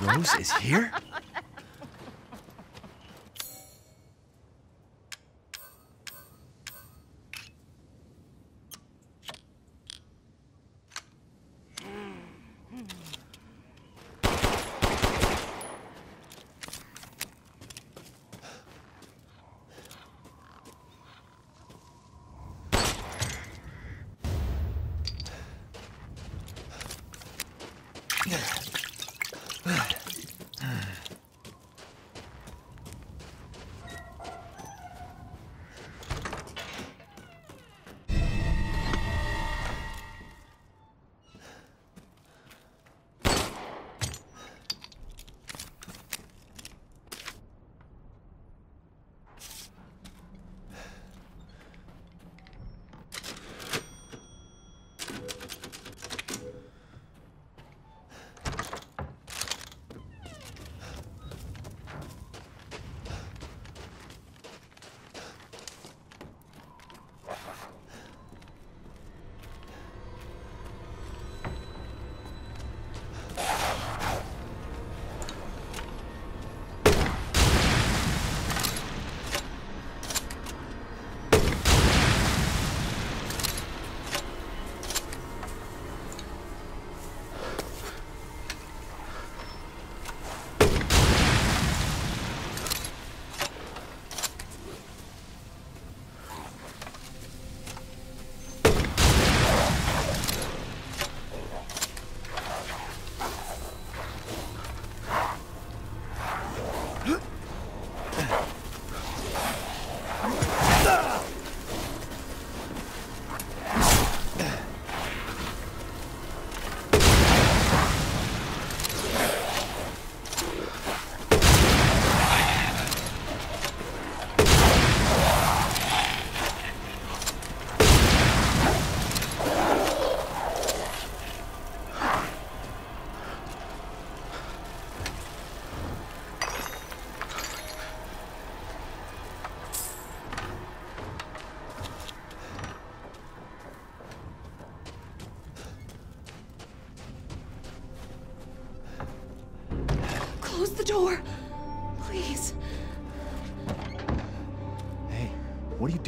Rose is here?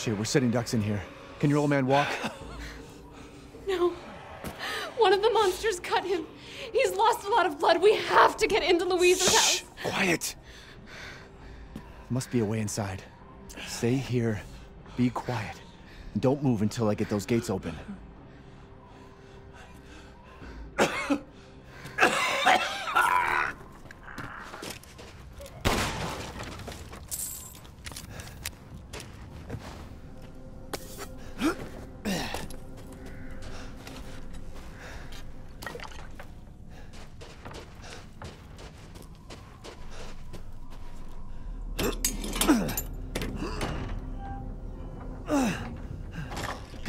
Shit, we're sitting ducks in here. Can your old man walk? No. One of the monsters cut him. He's lost a lot of blood. We have to get into Luiza's house. Quiet! Must be a way inside. Stay here, be quiet, and don't move until I get those gates open.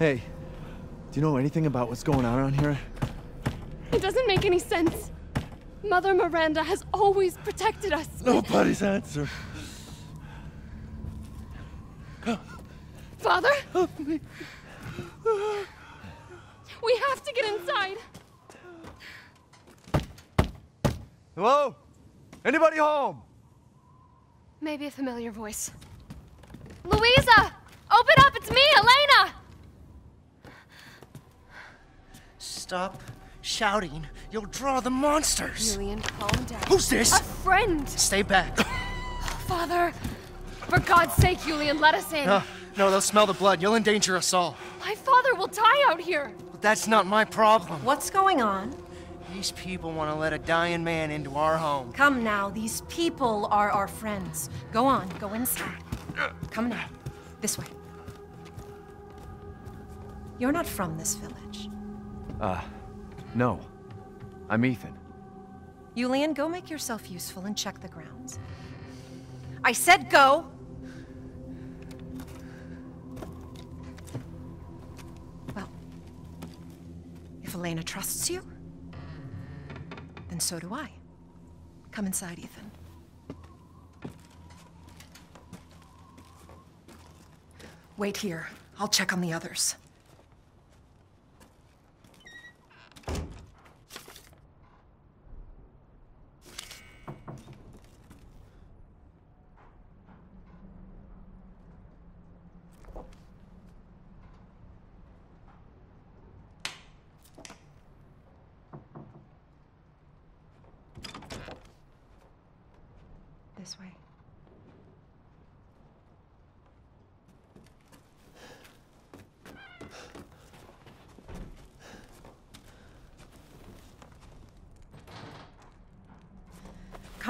Hey, do you know anything about what's going on around here? It doesn't make any sense. Mother Miranda has always protected us. Nobody's answer. Father? Help me. We have to get inside. Hello? Anybody home? Maybe a familiar voice. Luiza! Open up! It's me, Elena! Stop shouting. You'll draw the monsters. Julian, calm down. Who's this? A friend! Stay back. Father! For God's sake, Julian, let us in. No, no, they'll smell the blood. You'll endanger us all. My father will die out here. But that's not my problem. What's going on? These people want to let a dying man into our home. Come now, these people are our friends. Go on, go inside. Come now, this way. You're not from this village. Uh, no. I'm Ethan. Yulian, go make yourself useful and check the grounds. I said go! Well, if Elena trusts you, then so do I. Come inside, Ethan. Wait here. I'll check on the others. This way. Come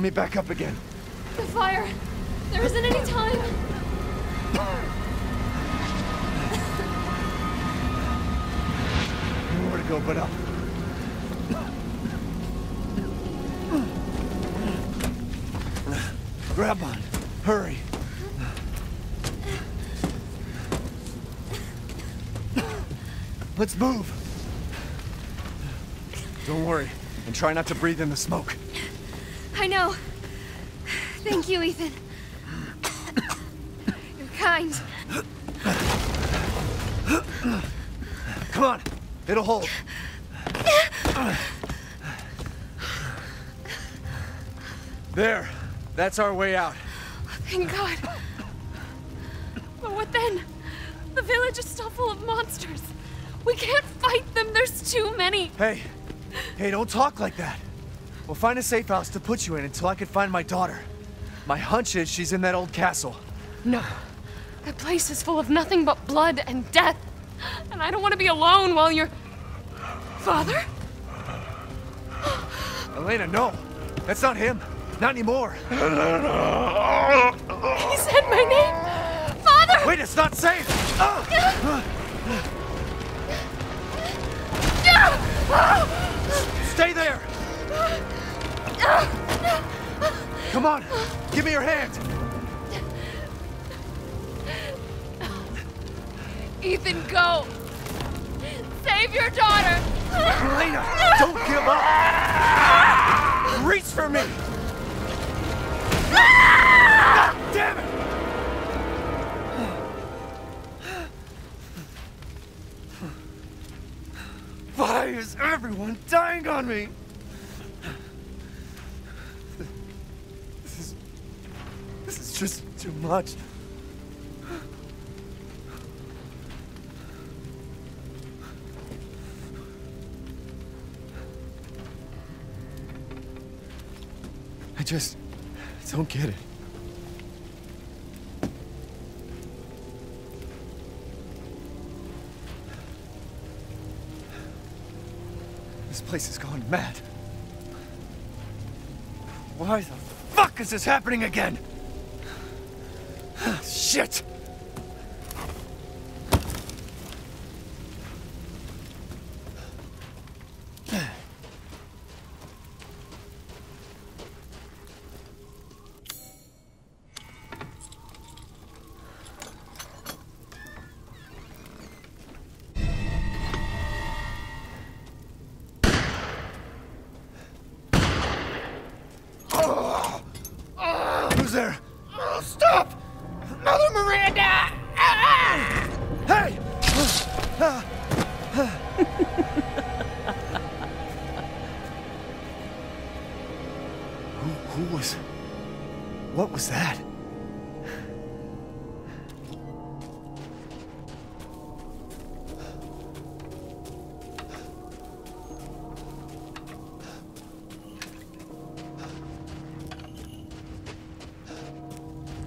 me back up again. The fire. There isn't any time. Nowhere to go but up. Grab on. Hurry. Let's move. Don't worry, and try not to breathe in the smoke. I know. Thank you, Ethan. You're kind. Come on, it'll hold. There, that's our way out. Thank God. But what then? The village is still full of monsters. We can't fight them. There's too many. Hey, hey, don't talk like that. We'll find a safe house to put you in until I can find my daughter. My hunch is she's in that old castle. No. That place is full of nothing but blood and death. And I don't want to be alone while you're. Father? Elena, no! That's not him! Not anymore! He said my name! Father! Wait, it's not safe! Ah! Stay there! Come on! Give me your hand! Ethan, go! Save your daughter! Elena, don't give up! Reach for me! God damn it! Why is everyone dying on me? This is just too much. I just don't get it. This place is going mad. Why the fuck is this happening again? Shit! Who's there? stop! Mother Miranda! Ah! Hey! who, who was... What was that?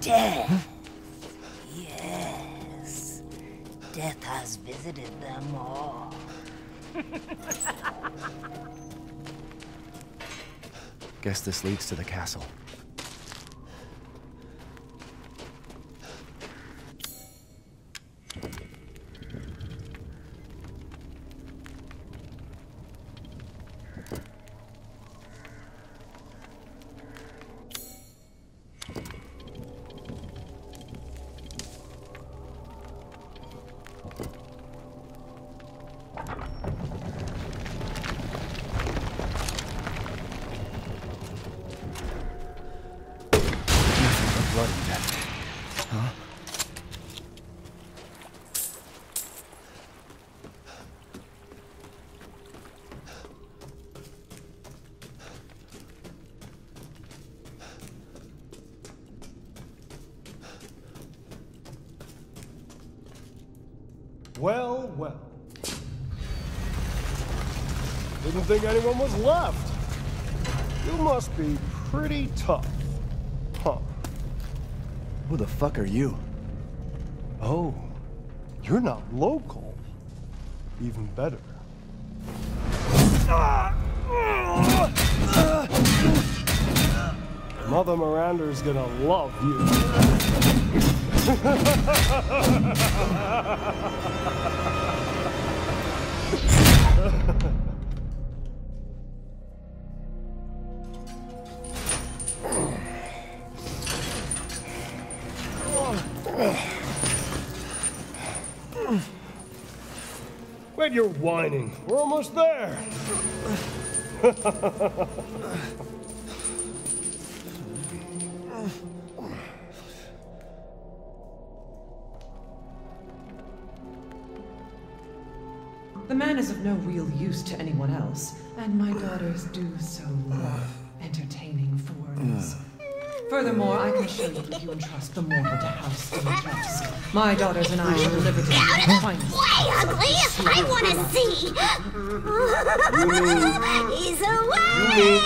Death. Visited them all. Guess this leads to the castle. Didn't think anyone was left. You must be pretty tough. Huh. Who the fuck are you? Oh, you're not local. Even better. Mother Miranda's gonna love you. your whining. We're almost there. The man is of no real use to anyone else, and my daughters do so love entertaining foreigners. Uh. Furthermore, I can assure you that you entrust the mortal to House Dimitrescu. My daughters and I shall deliver to you the finest. Way ugly! I want to see! He's away!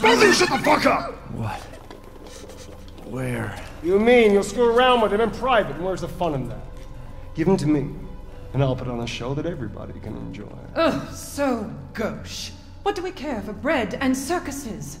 Both of you shut the fuck up! What? Where? You mean you'll screw around with him in private, and where's the fun in that? Give him to me, and I'll put on a show that everybody can enjoy. Ugh, so gauche. What do we care for bread and circuses?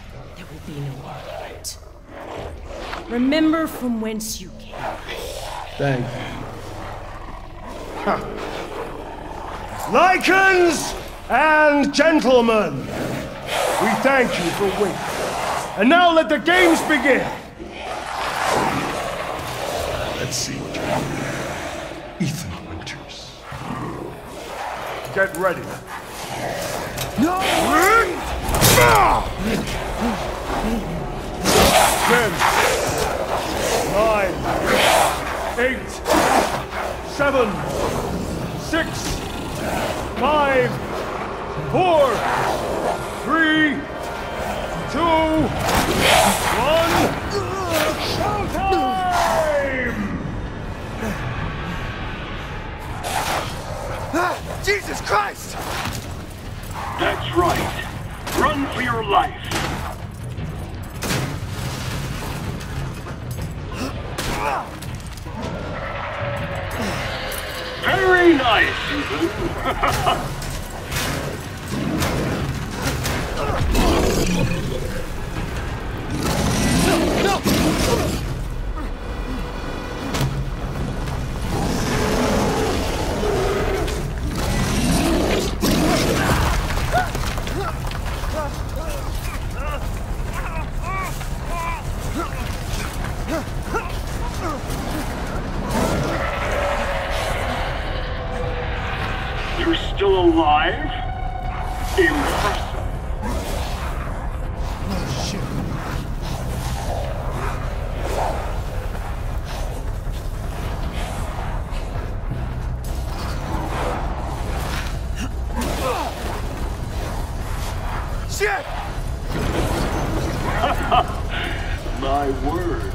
There will be no argument. Remember from whence you came. Thank you. Lycans and gentlemen, we thank you for waiting. And now let the games begin! Let's see what you Ethan Winters. Get ready. Ten, nine, eight, seven, six, five, four, three, two, one. Showtime! Ah, Jesus Christ! That's right. Run for your life. Very nice, Ethan. You're Shit! My word.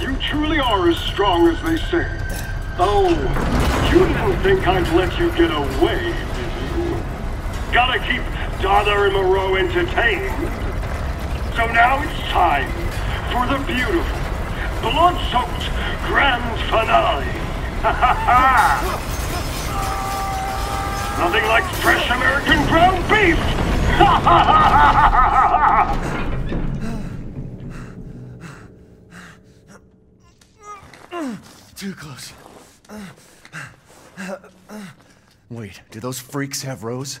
You truly are as strong as they say. Oh, you didn't think I'd let you get away, did you? Gotta keep Donna and Moreau entertained. So now it's time for the beautiful, blood-soaked grand finale. Nothing like fresh American ground beef! Too close. Wait, do those freaks have Rose?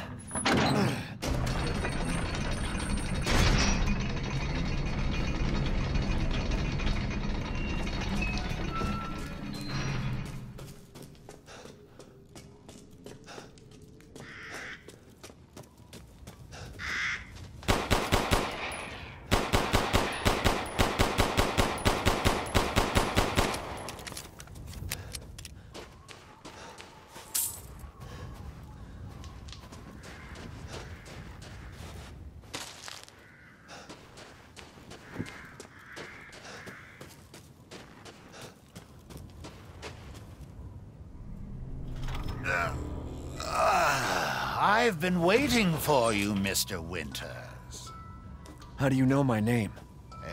I've been waiting for you, Mr. Winters. How do you know my name?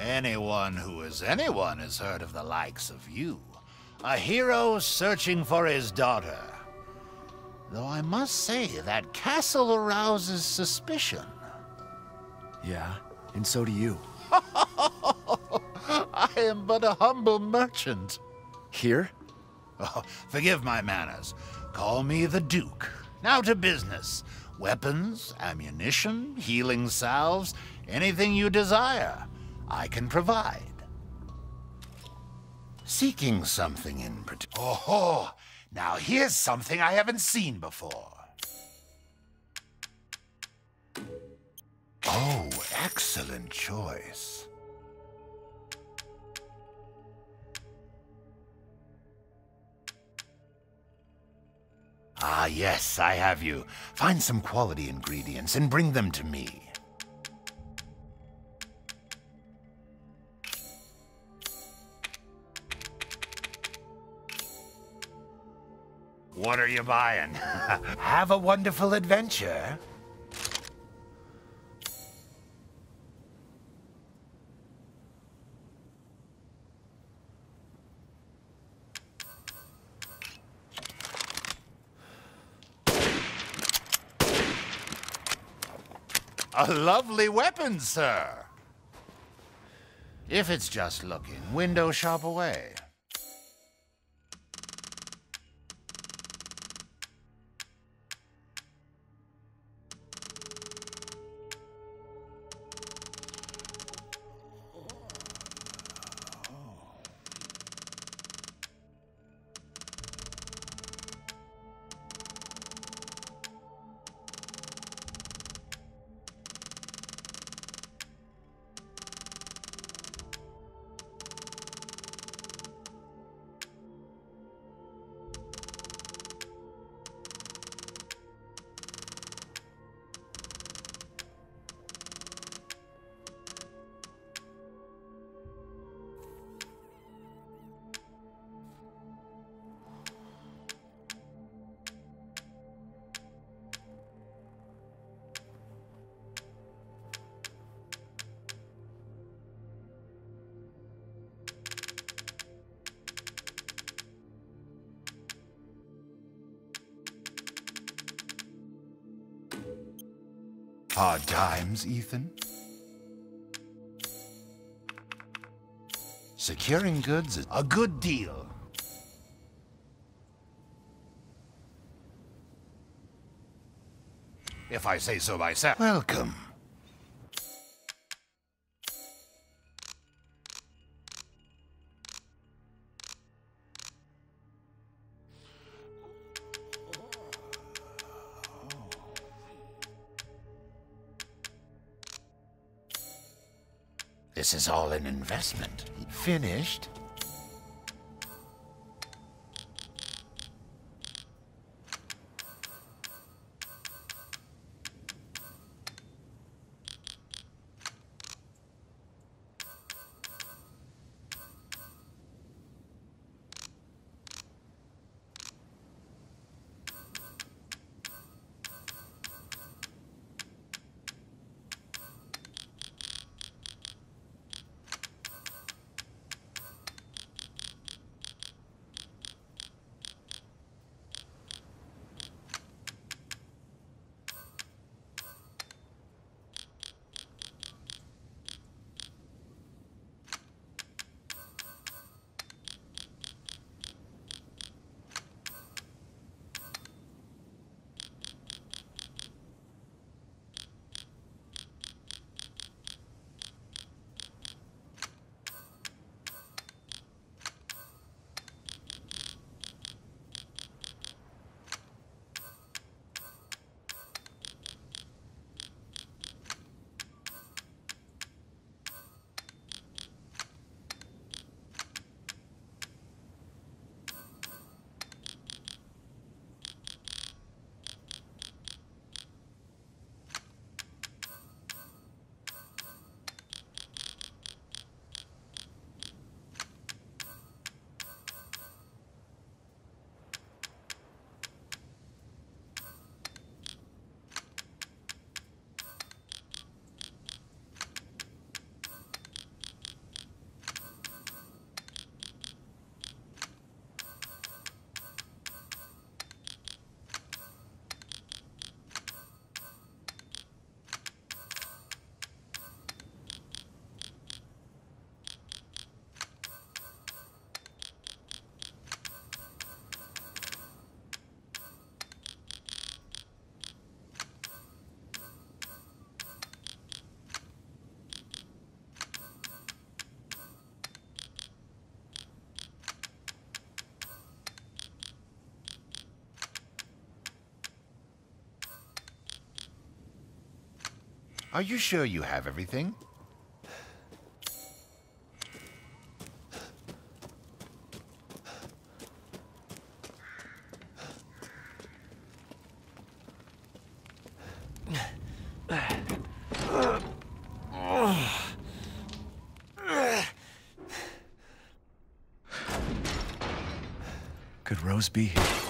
Anyone who is anyone has heard of the likes of you. A hero searching for his daughter. Though I must say, that castle arouses suspicion. Yeah, and so do you. I am but a humble merchant. Here? Oh, forgive my manners. Call me the Duke. Now to business. Weapons, ammunition, healing salves, anything you desire, I can provide. Seeking something in particular. Oh, ho! now here's something I haven't seen before. Oh, excellent choice. Ah, yes, I have you. Find some quality ingredients and bring them to me. What are you buying? have a wonderful adventure. A lovely weapon, sir. If it's just looking, window shop away. Hard times, Ethan? Securing goods is a good deal. If I say so myself. Welcome. This is all an investment. Finished? Are you sure you have everything? Could Rose be here?